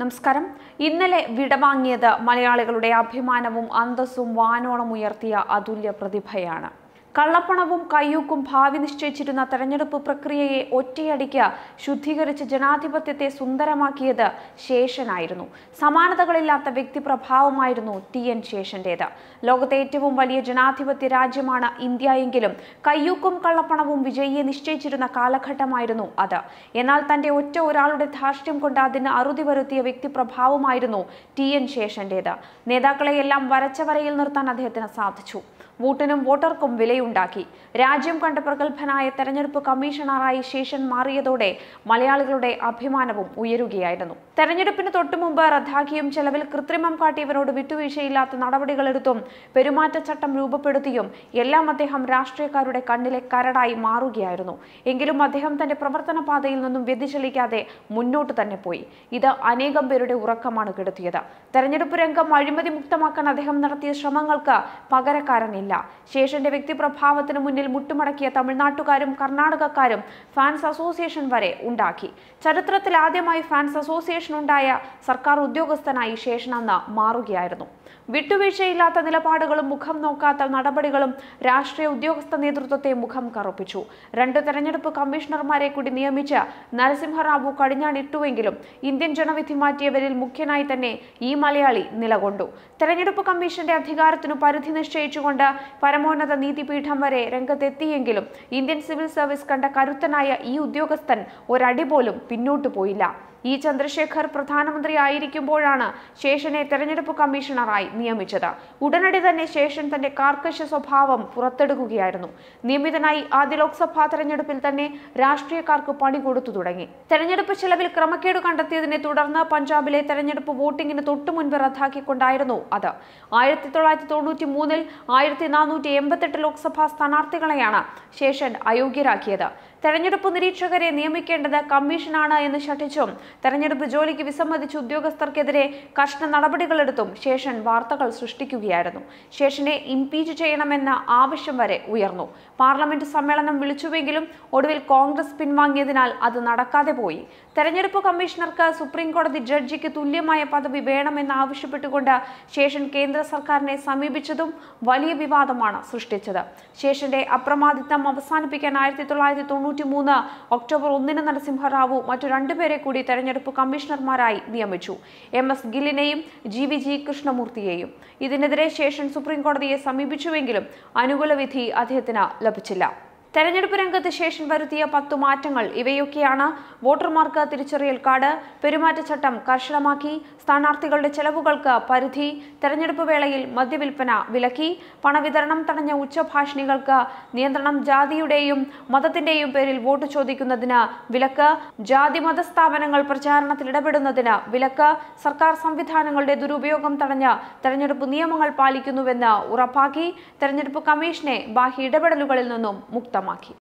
നമസ്കാരം. ഇന്നലെ വിടവാങ്ങിയത് മലയാളികളുടെ അഭിമാനവും അന്തസ്സും വാനോളം ഉയർത്തിയ അതുല്യ പ്രതിഭയാണ്. കള്ളപ്പണവും കയ്യൂക്കും ഭാവി നിശ്ചയിച്ചിരുന്ന തെരഞ്ഞെടുപ്പ് പ്രക്രിയയെ ഒറ്റയടിക്ക് ശുദ്ധീകരിച്ച് ജനാധിപത്യത്തെ സുന്ദരമാക്കിയത് ശേഷനായിരുന്നു. സമാനതകളില്ലാത്ത വ്യക്തിപ്രഭാവമായിരുന്നു ടി എൻ ശേഷന്റേത്. ലോകത്തെ ഏറ്റവും വലിയ ജനാധിപത്യ രാജ്യമാണ് ഇന്ത്യ എങ്കിലും കയ്യൂക്കും കള്ളപ്പണവും വിജയിയെ നിശ്ചയിച്ചിരുന്ന കാലഘട്ടമായിരുന്നു അത്. എന്നാൽ തന്റെ ഒറ്റ ഒരാളുടെ ധാർഷ്ട്യം കൊണ്ട് അതിന് അറുതി വരുത്തിയ വ്യക്തിപ്രഭാവമായിരുന്നു ടി എൻ ശേഷന്റേത്. നേതാക്കളെയെല്ലാം വരച്ച വരയിൽ നിർത്താൻ അദ്ദേഹത്തിന് സാധിച്ചു. വോട്ടിനും വോട്ടർക്കും വിലയുണ്ടാക്കി. രാജ്യം കണ്ട പ്രഗത്ഭനായ തെരഞ്ഞെടുപ്പ് കമ്മീഷണറായി ശേഷൻ മാറിയതോടെ മലയാളികളുടെ അഭിമാനവും ഉയരുകയായിരുന്നു. തെരഞ്ഞെടുപ്പിന് തൊട്ടുമുമ്പ് റദ്ദാക്കിയും ചെലവിൽ കൃത്രിമം കാട്ടിയവരോട് വിട്ടുവീഴ്ചയില്ലാത്ത നടപടികളെടുത്തും പെരുമാറ്റച്ചട്ടം രൂപപ്പെടുത്തിയും എല്ലാം അദ്ദേഹം രാഷ്ട്രീയക്കാരുടെ കണ്ണിലെ കരടായി മാറുകയായിരുന്നു. എങ്കിലും അദ്ദേഹം തന്റെ പ്രവർത്തന പാതയിൽ നിന്നും വ്യതിചലിക്കാതെ മുന്നോട്ട് തന്നെ പോയി. ഇത് അനേകം പേരുടെ ഉറക്കമാണ് കെടുത്തിയത്. തെരഞ്ഞെടുപ്പ് രംഗം അഴിമതി മുക്തമാക്കാൻ അദ്ദേഹം നടത്തിയ ശ്രമങ്ങൾക്ക് പകരക്കാരനില്ല ശേഷന്റെ വ്യക്തിപ്രഭാവത്തിന് മുന്നിൽ മുട്ടുമടക്കിയ തമിഴ്നാട്ടുകാരും കർണാടകക്കാരും ഫാൻസ് അസോസിയേഷൻ വരെ ഉണ്ടാക്കി. ചരിത്രത്തിൽ ആദ്യമായി ഫാൻസ് അസോസിയേഷൻ ഉണ്ടായ സർക്കാർ ഉദ്യോഗസ്ഥനായി ശേഷൻ അന്ന് മാറുകയായിരുന്നു. വിട്ടുവീഴ്ചയില്ലാത്ത നിലപാടുകളും മുഖം നോക്കാത്ത നടപടികളും രാഷ്ട്രീയ ഉദ്യോഗസ്ഥ നേതൃത്വത്തെ മുഖം കറുപ്പിച്ചു. രണ്ട് തെരഞ്ഞെടുപ്പ് കമ്മീഷണർമാരെ കൂടി നിയമിച്ച് നരസിംഹറാവു കടിഞ്ഞാണിട്ടുവെങ്കിലും ഇന്ത്യൻ ജനവിധി മാറ്റിയവരിൽ മുഖ്യനായി തന്നെ ഈ മലയാളി നിലകൊണ്ടു. തെരഞ്ഞെടുപ്പ് കമ്മീഷന്റെ അധികാരത്തിനു പരിധി നിശ്ചയിച്ചുകൊണ്ട് പരമോന്നത നീതിപീഠം വരെ രംഗത്തെത്തിയെങ്കിലും ഇന്ത്യൻ സിവിൽ സർവീസ് കണ്ട കരുത്തനായ ഈ ഉദ്യോഗസ്ഥൻ ഒരടി പോലും പിന്നോട്ടു പോയില്ല. ഇ ചന്ദ്രശേഖർ പ്രധാനമന്ത്രി ആയിരിക്കുമ്പോഴാണ് ശേഷനെ തെരഞ്ഞെടുപ്പ് കമ്മീഷണറായി നിയമിച്ചത്. ഉടനടി തന്നെ ശേഷൻ തന്റെ കാർക്കശ സ്വഭാവം പുറത്തെടുക്കുകയായിരുന്നു. നിയമിതനായി ആദ്യ ലോക്സഭാ തെരഞ്ഞെടുപ്പിൽ തന്നെ രാഷ്ട്രീയക്കാർക്ക് പണി കൊടുത്തു തുടങ്ങി. തെരഞ്ഞെടുപ്പ് ചെലവിൽ ക്രമക്കേട് കണ്ടെത്തിയതിനെ തുടർന്ന് പഞ്ചാബിലെ തെരഞ്ഞെടുപ്പ് വോട്ടിംഗിന് തൊട്ടു മുൻപ് റദ്ദാക്കിക്കൊണ്ടായിരുന്നു അത്. ആയിരത്തി തൊള്ളായിരത്തി തൊണ്ണൂറ്റി മൂന്നിൽ ആയിരത്തി നാനൂറ്റി എൺപത്തെട്ട് ലോക്സഭാ സ്ഥാനാർത്ഥികളെയാണ് ശേഷൻ അയോഗ്യരാക്കിയത്. തെരഞ്ഞെടുപ്പ് നിരീക്ഷകരെ നിയമിക്കേണ്ടത് കമ്മീഷനാണ് എന്ന് ശഠിച്ചും തെരഞ്ഞെടുപ്പ് ജോലിക്ക് വിസമ്മതിച്ച ഉദ്യോഗസ്ഥർക്കെതിരെ കർശന നടപടികളെടുത്തും ശേഷൻ വാർത്തകൾ സൃഷ്ടിക്കുകയായിരുന്നു. ശേഷനെ ഇംപീച്ച് ചെയ്യണമെന്ന ആവശ്യം വരെ ഉയർന്നു. പാർലമെന്റ് സമ്മേളനം വിളിച്ചുവെങ്കിലും ഒടുവിൽ കോൺഗ്രസ് പിൻവാങ്ങിയതിനാൽ അത് നടക്കാതെ പോയി. തെരഞ്ഞെടുപ്പ് കമ്മീഷണർക്ക് സുപ്രീംകോടതി ജഡ്ജിക്ക് തുല്യമായ പദവി വേണമെന്ന് ആവശ്യപ്പെട്ടുകൊണ്ട് ശേഷൻ കേന്ദ്ര സർക്കാരിനെ സമീപിച്ചതും വലിയ വിവാദമാണ് സൃഷ്ടിച്ചത്. ശേഷന്റെ അപ്രമാദിത്വം അവസാനിപ്പിക്കാൻ ആയിരത്തി തൊള്ളായിരത്തി തൊണ്ണൂറ്റി മൂന്ന് ഒക്ടോബർ ഒന്നിന് നരസിംഹറാവു മറ്റു രണ്ടുപേരെ കൂടി തെരഞ്ഞെടുപ്പ് കമ്മീഷണർമാരായി നിയമിച്ചു. എം എസ് ഗില്ലിനെയും ജി വി ജി കൃഷ്ണമൂർത്തിയെയും. ഇതിനെതിരെ ശേഷൻ സുപ്രീംകോടതിയെ സമീപിച്ചുവെങ്കിലും അനുകൂല വിധി അദ്ദേഹത്തിന് ലഭിച്ചില്ല. തെരഞ്ഞെടുപ്പ് രംഗത്ത് ശേഷം വരുത്തിയ പത്തു മാറ്റങ്ങൾ ഇവയൊക്കെയാണ് വോട്ടർമാർക്ക് തിരിച്ചറിയൽ കാർഡ് പെരുമാറ്റച്ചട്ടം കർശനമാക്കി സ്ഥാനാർത്ഥികളുടെ ചെലവുകൾക്ക് പരിധി തെരഞ്ഞെടുപ്പ് വേളയിൽ മദ്യവിൽപ്പന വിലക്കി പണവിതരണം തടഞ്ഞ ഉച്ചഭാഷിണികൾക്ക് നിയന്ത്രണം ജാതിയുടെയും മതത്തിന്റെയും പേരിൽ വോട്ട് ചോദിക്കുന്നതിന് വിലക്ക് ജാതി മത സ്ഥാപനങ്ങൾ പ്രചാരണത്തിൽ ഇടപെടുന്നതിന് വിലക്ക് സർക്കാർ സംവിധാനങ്ങളുടെ ദുരുപയോഗം തടഞ്ഞ് തെരഞ്ഞെടുപ്പ് നിയമങ്ങൾ പാലിക്കുന്നുവെന്ന് ഉറപ്പാക്കി തെരഞ്ഞെടുപ്പ് കമ്മീഷനെ ബാഹ്യ ഇടപെടലുകളിൽ നിന്നും Tamaki.